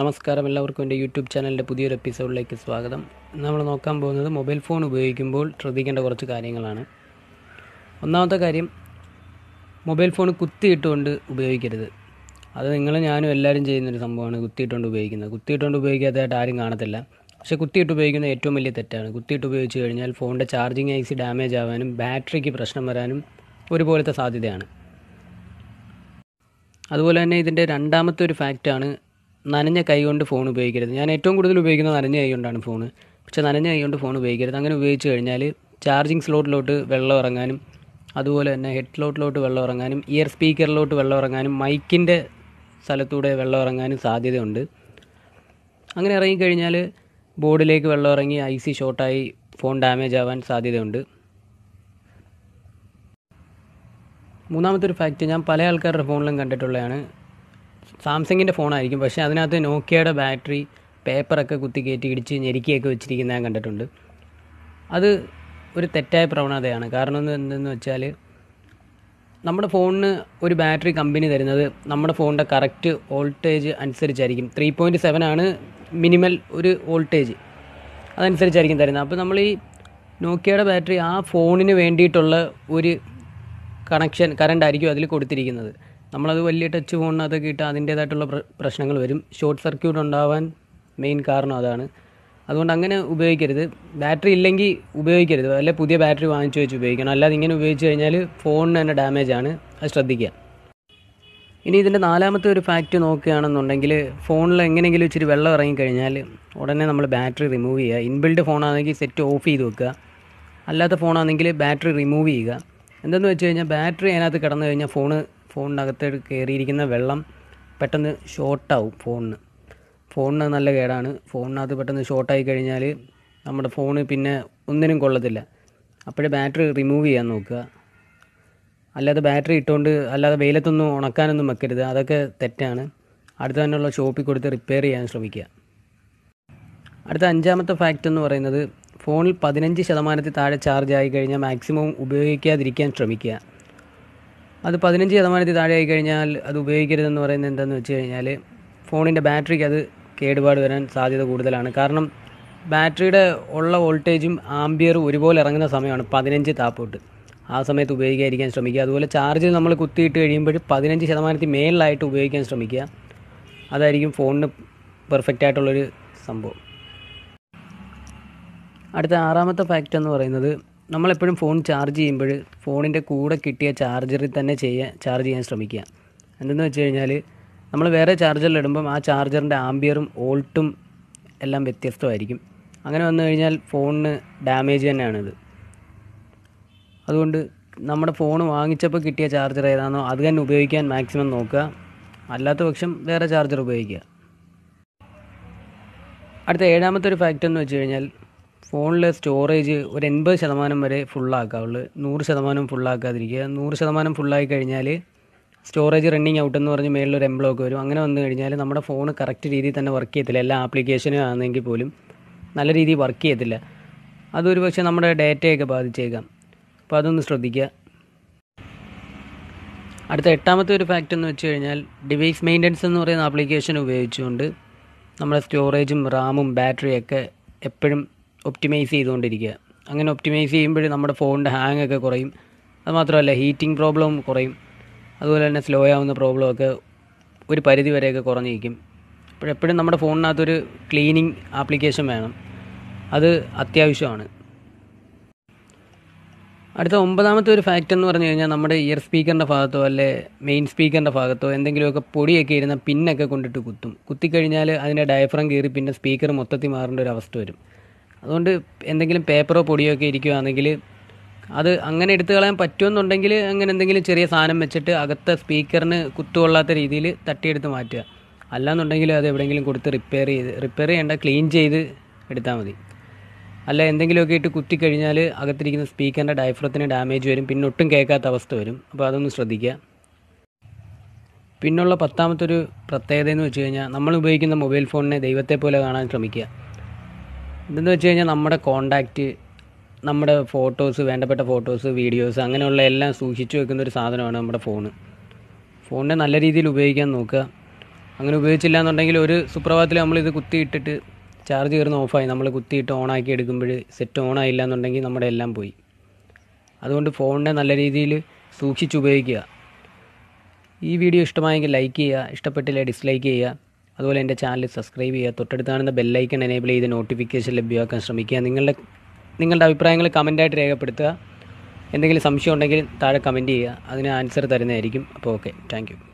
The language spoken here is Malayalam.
നമസ്കാരം എല്ലാവർക്കും. എന്റെ യൂട്യൂബ് ചാനലിന്റെ പുതിയൊരു എപ്പിസോഡിലേക്ക് സ്വാഗതം. നമ്മൾ നോക്കാൻ പോകുന്നത് മൊബൈൽ ഫോൺ ഉപയോഗിക്കുമ്പോൾ ശ്രദ്ധിക്കേണ്ട കുറച്ച് കാര്യങ്ങളാണ്. ഒന്നാമത്തെ കാര്യം മൊബൈൽ ഫോൺ കുത്തിയിട്ടുകൊണ്ട് ഉപയോഗിക്കരുത്. അത് നിങ്ങൾ ഞാനും എല്ലാവരും ചെയ്യുന്നൊരു സംഭവമാണ് കുത്തിയിട്ടുകൊണ്ട് ഉപയോഗിക്കുന്നത്. കുത്തിയിട്ടുകൊണ്ട് ഉപയോഗിക്കാത്തതായിട്ട് ആരും കാണത്തില്ല. പക്ഷേ കുത്തിയിട്ട് ഉപയോഗിക്കുന്ന ഏറ്റവും വലിയ തെറ്റാണ്. കുത്തിയിട്ട് ഉപയോഗിച്ച് കഴിഞ്ഞാൽ ഫോണിന്റെ ചാർജിങ് ഐസി ഡാമേജ് ആവാനും ബാറ്ററിക്ക് പ്രശ്നം വരാനും ഒരുപോലത്തെ സാധ്യതയാണ്. അതുപോലെ തന്നെ ഇതിന്റെ രണ്ടാമത്തെ ഒരു ഫാക്റ്റാണ് നനഞ്ഞ കൈ കൊണ്ട് ഫോൺ ഉപയോഗിക്കരുത്. ഞാൻ ഏറ്റവും കൂടുതൽ ഉപയോഗിക്കുന്നത് നനഞ്ഞ കൈ കൊണ്ടാണ് ഫോൺ പക്ഷേ നനഞ്ഞ കൈ കൊണ്ട് ഫോൺ ഉപയോഗിക്കരുത്. അങ്ങനെ ഉപയോഗിച്ച് കഴിഞ്ഞാൽ ചാർജിങ് സ്ലോട്ടിലോട്ട് വെള്ളം ഇറങ്ങാനും അതുപോലെ തന്നെ ഹെഡ് സ്ലോട്ടിലോട്ട് വെള്ളം ഇറങ്ങാനും ഇയർ സ്പീക്കറിലോട്ട് വെള്ളം ഇറങ്ങാനും മൈക്കിന്റെ സ്ഥലത്തൂടെ വെള്ളം ഇറങ്ങാനും സാധ്യതയുണ്ട്. അങ്ങനെ ഇറങ്ങിക്കഴിഞ്ഞാൽ ബോർഡിലേക്ക് വെള്ളം ഇറങ്ങി ഐ സി ഷോർട്ടായി ഫോൺ ഡാമേജ് ആവാൻ സാധ്യതയുണ്ട്. മൂന്നാമത്തെ ഒരു ഫാക്റ്റ് ഞാൻ പല ആൾക്കാരുടെ ഫോണിലും കണ്ടിട്ടുള്ളതാണ്. സാംസങ്ങിന്റെ ഫോണായിരിക്കും. പക്ഷേ അതിനകത്ത് നോക്കിയയുടെ ബാറ്ററി പേപ്പറൊക്കെ കുത്തി കയറ്റി ഇടിച്ച് ഞെരുക്കിയൊക്കെ വെച്ചിരിക്കുന്നത് ഞാൻ കണ്ടിട്ടുണ്ട്. അത് ഒരു തെറ്റായ പ്രവണതയാണ്. കാരണം എന്തെന്ന് വെച്ചാൽ നമ്മുടെ ഫോണിന് ഒരു ബാറ്ററി കമ്പനി തരുന്നത് നമ്മുടെ ഫോണിന്റെ കറക്റ്റ് വോൾട്ടേജ് അനുസരിച്ചായിരിക്കും. ത്രീ പോയിന്റ് സെവൻ ആണ് മിനിമൽ ഒരു വോൾട്ടേജ് അതനുസരിച്ചായിരിക്കും തരുന്നത്. അപ്പോൾ നമ്മൾ ഈ നോക്കിയയുടെ ബാറ്ററി ആ ഫോണിന് വേണ്ടിയിട്ടുള്ള ഒരു കണക്ഷൻ കറണ്ട് ആയിരിക്കും അതിൽ കൊടുത്തിരിക്കുന്നത്. നമ്മളത് വലിയ ടച്ച് ഫോണിനകത്തൊക്കെ ഇട്ട് അതിന്റേതായിട്ടുള്ള പ്രശ്നങ്ങൾ വരും. ഷോർട്ട് സർക്യൂട്ട് ഉണ്ടാവാൻ മെയിൻ കാരണം അതാണ്. അതുകൊണ്ട് അങ്ങനെ ഉപയോഗിക്കരുത്. ബാറ്ററി ഇല്ലെങ്കിൽ ഉപയോഗിക്കരുത്. അല്ലെ പുതിയ ബാറ്ററി വാങ്ങിച്ചു വെച്ച് ഉപയോഗിക്കണം. അല്ലാതെ ഇങ്ങനെ ഉപയോഗിച്ച് കഴിഞ്ഞാൽ ഫോണിന് തന്നെ ഡാമേജ് ആണ്. അത് ശ്രദ്ധിക്കുക. ഇനി ഇതിന്റെ നാലാമത്തെ ഒരു ഫാക്റ്റ് നോക്കുകയാണെന്നുണ്ടെങ്കിൽ ഫോണിൽ എങ്ങനെയെങ്കിലും ഇച്ചിരി വെള്ളം ഇറങ്ങിക്കഴിഞ്ഞാൽ ഉടനെ നമ്മൾ ബാറ്ററി റിമൂവ് ചെയ്യുക. ഇൻബിൽഡ് ഫോണാണെങ്കിൽ സെറ്റ് ഓഫ് ചെയ്ത് വെക്കുക. അല്ലാത്ത ഫോണാണെങ്കിൽ ബാറ്ററി റിമൂവ് ചെയ്യുക. എന്തെന്ന് വെച്ച് കഴിഞ്ഞാൽ ബാറ്ററി അതിനകത്ത് കിടന്നു കഴിഞ്ഞാൽ ഫോണ് ഫോണിനകത്ത് കയറിയിരിക്കുന്ന വെള്ളം പെട്ടെന്ന് ഷോർട്ടാവും ഫോണിന്. ഫോണിന് നല്ല കേടാണ്. ഫോണിനകത്ത് പെട്ടെന്ന് ഷോർട്ടായി കഴിഞ്ഞാൽ നമ്മുടെ ഫോണ് പിന്നെ ഒന്നിനും കൊള്ളത്തില്ല. അപ്പോഴേ ബാറ്ററി റിമൂവ് ചെയ്യാൻ നോക്കുക. അല്ലാതെ ബാറ്ററി ഇട്ടുകൊണ്ട് അല്ലാതെ വെയിലത്തൊന്നും ഉണക്കാനൊന്നും വെക്കരുത്. അതൊക്കെ തെറ്റാണ്. അടുത്ത തന്നെയുള്ള ഷോപ്പിൽ കൊടുത്ത് റിപ്പയർ ചെയ്യാൻ ശ്രമിക്കുക. അടുത്ത അഞ്ചാമത്തെ ഫാക്റ്റ് എന്ന് പറയുന്നത് ഫോണിൽ പതിനഞ്ച് ശതമാനത്തിൽ താഴെ ചാർജ് ആയി കഴിഞ്ഞാൽ മാക്സിമം ഉപയോഗിക്കാതിരിക്കാൻ ശ്രമിക്കുക. അത് പതിനഞ്ച് ശതമാനത്തിൽ താഴെ ആയി കഴിഞ്ഞാൽ അത് ഉപയോഗിക്കരുതെന്ന് പറയുന്നത് എന്താണെന്ന് വെച്ച് കഴിഞ്ഞാൽ ഫോണിന്റെ ബാറ്ററിക്ക് അത് കേടുപാട് വരാൻ സാധ്യത കൂടുതലാണ്. കാരണം ബാറ്ററിയുടെ ഉള്ള വോൾട്ടേജും ആംബിയറും ഒരുപോലെ ഇറങ്ങുന്ന സമയമാണ് പതിനഞ്ച് താപ്പോട്ട് ആ സമയത്ത് ഉപയോഗിക്കാതിരിക്കാൻ ശ്രമിക്കുക. അതുപോലെ ചാർജ് നമ്മൾ കുത്തിയിട്ട് കഴിയുമ്പോൾ പതിനഞ്ച് ശതമാനത്തിൽ മേളിലായിട്ട് ഉപയോഗിക്കാൻ ശ്രമിക്കുക. അതായിരിക്കും ഫോണിന് പെർഫെക്റ്റ് ആയിട്ടുള്ളൊരു സംഭവം. അടുത്ത ആറാമത്തെ ഫാക്റ്റ് എന്ന് പറയുന്നത് നമ്മളെപ്പോഴും ഫോൺ ചാർജ് ചെയ്യുമ്പോൾ ഫോണിന്റെ കൂടെ കിട്ടിയ ചാർജറിൽ തന്നെ ചെയ്യാൻ ചാർജ് ചെയ്യാൻ ശ്രമിക്കുക. എന്തെന്ന് വെച്ച് കഴിഞ്ഞാൽ നമ്മൾ വേറെ ചാർജറിലിടുമ്പം ആ ചാർജറിന്റെ ആംബിയറും ഓൾട്ടും എല്ലാം വ്യത്യസ്തമായിരിക്കും. അങ്ങനെ വന്നു കഴിഞ്ഞാൽ ഫോണിന് ഡാമേജ് തന്നെയാണിത്. അതുകൊണ്ട് നമ്മുടെ ഫോൺ വാങ്ങിച്ചപ്പോൾ കിട്ടിയ ചാർജർ ഏതാണോ അത് തന്നെ ഉപയോഗിക്കാൻ മാക്സിമം നോക്കുക. അല്ലാത്ത പക്ഷം വേറെ ചാർജർ ഉപയോഗിക്കുക. അടുത്ത ഏഴാമത്തെ ഒരു ഫാക്റ്റ് എന്ന് വെച്ച് കഴിഞ്ഞാൽ ഫോണിലെ സ്റ്റോറേജ് ഒരു എൺപത് ശതമാനം വരെ ഫുള്ളാക്കാവുള്ളൂ നൂറ് ശതമാനം ഫുള്ളാക്കാതിരിക്കുക. നൂറ് ശതമാനം ഫുള്ളായി കഴിഞ്ഞാൽ സ്റ്റോറേജ് റണ്ണിങ് ഔട്ട് എന്ന് പറഞ്ഞ് മേളിലൊരു എംബ്ലോക്ക് വരും. അങ്ങനെ വന്നു കഴിഞ്ഞാൽ നമ്മുടെ ഫോൺ കറക്റ്റ് രീതിയിൽ തന്നെ വർക്ക് ചെയ്യത്തില്ല. എല്ലാ ആപ്ലിക്കേഷനും ആണെങ്കിൽ പോലും നല്ല രീതിയിൽ വർക്ക് ചെയ്യത്തില്ല. അതൊരു പക്ഷേ നമ്മുടെ ഡാറ്റയൊക്കെ ബാധിച്ചേക്കാം. അപ്പോൾ അതൊന്ന് ശ്രദ്ധിക്കുക. അടുത്ത എട്ടാമത്തെ ഒരു ഫാക്റ്റ് എന്ന് വെച്ച് കഴിഞ്ഞാൽ ഡിവൈസ് മെയിന്റനൻസ് എന്ന് പറയുന്ന ആപ്ലിക്കേഷൻ ഉപയോഗിച്ചുകൊണ്ട് നമ്മുടെ സ്റ്റോറേജും റാമും ബാറ്ററിയൊക്കെ എപ്പോഴും ഒപ്റ്റിമൈസ് ചെയ്തുകൊണ്ടിരിക്കുക. അങ്ങനെ ഒപ്റ്റിമൈസ് ചെയ്യുമ്പോൾ നമ്മുടെ ഫോണിന്റെ ഹാങ് ഒക്കെ കുറയും. അതുമാത്രമല്ല ഹീറ്റിംഗ് പ്രോബ്ലം കുറയും. അതുപോലെ തന്നെ സ്ലോ ആവുന്ന പ്രോബ്ലമൊക്കെ ഒരു പരിധി വരെയൊക്കെ കുറഞ്ഞിരിക്കും. അപ്പോഴെപ്പോഴും നമ്മുടെ ഫോണിനകത്തൊരു ക്ലീനിങ് ആപ്ലിക്കേഷൻ വേണം. അത് അത്യാവശ്യമാണ്. അടുത്ത ഒമ്പതാമത്തെ ഒരു ഫാക്റ്റ് എന്ന് പറഞ്ഞു കഴിഞ്ഞാൽ നമ്മുടെ ഇയർ സ്പീക്കറിന്റെ ഭാഗത്തോ അല്ലെ മെയിൻ സ്പീക്കറിന്റെ ഭാഗത്തോ എന്തെങ്കിലുമൊക്കെ പൊടിയൊക്കെ ഇരുന്ന പിന്നൊക്കെ കൊണ്ടിട്ട് കുത്തും. കുത്തിക്കഴിഞ്ഞാൽ അതിന്റെ ഡയഫ്രം കീറി പിന്നെ സ്പീക്കർ മൊത്തത്തിൽ മാറേണ്ട ഒരു അവസ്ഥ വരും. അതുകൊണ്ട് എന്തെങ്കിലും പേപ്പറോ പൊടിയോ ഒക്കെ ഇരിക്കുകയാണെങ്കിൽ അത് അങ്ങനെ എടുത്തു കളയാൻ പറ്റുമെന്നുണ്ടെങ്കിൽ അങ്ങനെ എന്തെങ്കിലും ചെറിയ സാധനം വെച്ചിട്ട് അകത്തെ സ്പീക്കറിന് കുത്തുകൊള്ളാത്ത രീതിയിൽ തട്ടിയെടുത്ത് മാറ്റുക. അല്ലാന്നുണ്ടെങ്കിൽ അത് എവിടെയെങ്കിലും കൊടുത്ത് റിപ്പയർ ചെയ്ത് റിപ്പയർ ചെയ്യേണ്ട ക്ലീൻ ചെയ്ത് എടുത്താൽ മതി. അല്ല എന്തെങ്കിലുമൊക്കെ ഇട്ട് കുത്തിക്കഴിഞ്ഞാൽ അകത്തിരിക്കുന്ന സ്പീക്കറിന്റെ ഡയഫ്രത്തിന് ഡാമേജ് വരും. പിന്നെ ഒട്ടും കേൾക്കാത്ത അവസ്ഥ വരും. അപ്പോൾ അതൊന്ന് ശ്രദ്ധിക്കുക. പിന്നുള്ള പത്താമത്തെ ഒരു പ്രത്യേകത എന്ന് വെച്ച് കഴിഞ്ഞാൽ നമ്മൾ ഉപയോഗിക്കുന്ന മൊബൈൽ ഫോണിനെ ദൈവത്തെ പോലെ കാണാൻ ശ്രമിക്കുക. എന്തെന്ന് വെച്ച് കഴിഞ്ഞാൽ നമ്മുടെ കോണ്ടാക്റ്റ് നമ്മുടെ ഫോട്ടോസ് വേണ്ടപ്പെട്ട ഫോട്ടോസ് വീഡിയോസ് അങ്ങനെയുള്ള എല്ലാം സൂക്ഷിച്ചു വെക്കുന്ന ഒരു സാധനമാണ് നമ്മുടെ ഫോണ് ഫോണിനെ നല്ല രീതിയിൽ ഉപയോഗിക്കാൻ നോക്കുക. അങ്ങനെ ഉപയോഗിച്ചില്ല എന്നുണ്ടെങ്കിൽ ഒരു സുപ്രഭാതത്തിൽ നമ്മളിത് കുത്തിയിട്ടിട്ട് ചാർജ് കയറുന്ന ഓഫായി നമ്മൾ കുത്തിയിട്ട് ഓണാക്കി എടുക്കുമ്പോൾ സെറ്റ് ഓൺ ആയില്ല എന്നുണ്ടെങ്കിൽ നമ്മുടെ എല്ലാം പോയി. അതുകൊണ്ട് ഫോണിനെ നല്ല രീതിയിൽ സൂക്ഷിച്ച് ഉപയോഗിക്കുക. ഈ വീഡിയോ ഇഷ്ടമായെങ്കിൽ ലൈക്ക് ചെയ്യുക. ഇഷ്ടപ്പെട്ടില്ല ഡിസ്ലൈക്ക് ചെയ്യുക. അതുപോലെ എന്റെ ചാനൽ സബ്സ്ക്രൈബ് ചെയ്യുക. തൊട്ടടുത്ത് കാണുന്ന ബെല്ലൈക്കൺ എനേബിൾ ചെയ്ത് നോട്ടിഫിക്കേഷൻ ലഭ്യമാക്കാൻ ശ്രമിക്കുക. നിങ്ങളുടെ നിങ്ങളുടെ അഭിപ്രായങ്ങൾ കമന്റായിട്ട് രേഖപ്പെടുത്തുക. എന്തെങ്കിലും സംശയം ഉണ്ടെങ്കിൽ താഴെ കമന്റ് ചെയ്യുക. അതിന് ആൻസർ തരുന്നതായിരിക്കും. അപ്പോൾ ഓക്കെ താങ്ക്